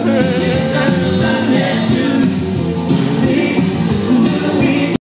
Amen.